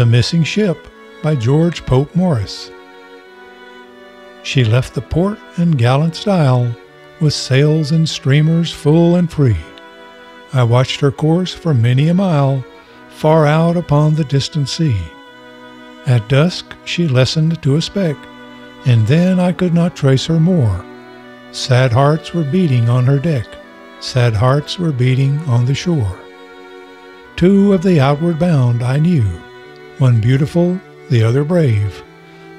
The Missing Ship by George Pope Morris. She left the port in gallant style, with sails and streamers full and free. I watched her course for many a mile, far out upon the distant sea. At dusk she lessened to a speck, and then I could not trace her more. Sad hearts were beating on her deck, sad hearts were beating on the shore. Two of the outward bound I knew, one beautiful, the other brave,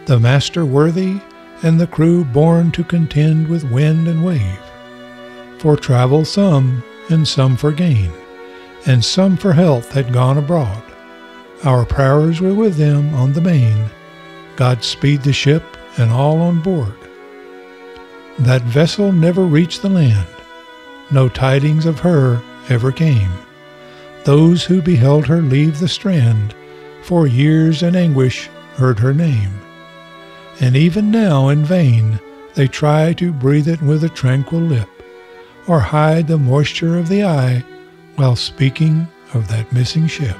the master worthy, and the crew born to contend with wind and wave. For travel some, and some for gain, and some for health had gone abroad. Our prayers were with them on the main. God speed the ship and all on board. That vessel never reached the land. No tidings of her ever came. Those who beheld her leave the strand for years in anguish heard her name. And even now in vain they try to breathe it with a tranquil lip, or hide the moisture of the eye while speaking of that missing ship.